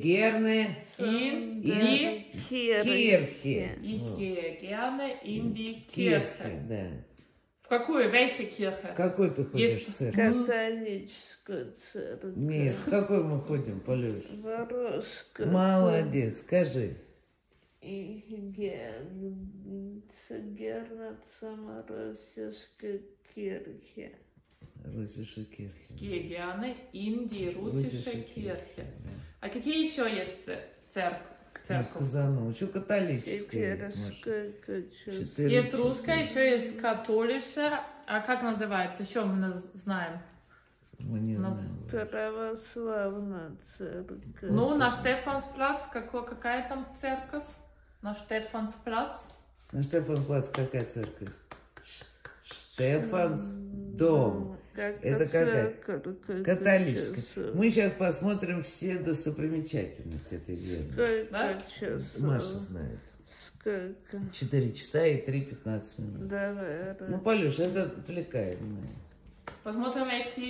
Gerne. Ich Вот. gehe gerne in die Кирхе, Kirche. да. В какую? Welche Kirche? В какой ты ходишь Есть- в церковь? Католическую церковь. Нет, в какой мы ходим, Полюш? Воровскую. Молодец, скажи. И Гернацама Российской Кирхе. Русиша Кирхе. Ich gehe gerne in die russische Russische Kirche. да. А какие еще есть ц- церк- Ну, церковь? сказано, еще католическая есть, русская, еще есть католическая. А как называется? Еще мы знаем. Мы не знаем. Православная церковь. Ну, на Штефансплац, какой, какая там церковь? На Штефансплац. На Штефанплац какая церковь? Штефанс дом. Как Это какая? как Католическая. часов. Мы сейчас посмотрим все достопримечательности этой веры. Да? часов? Маша знает. Сколько? 4 часа и 3-15 минут. Давай, Ну, Полюш, это отвлекает. меня. Посмотрим эти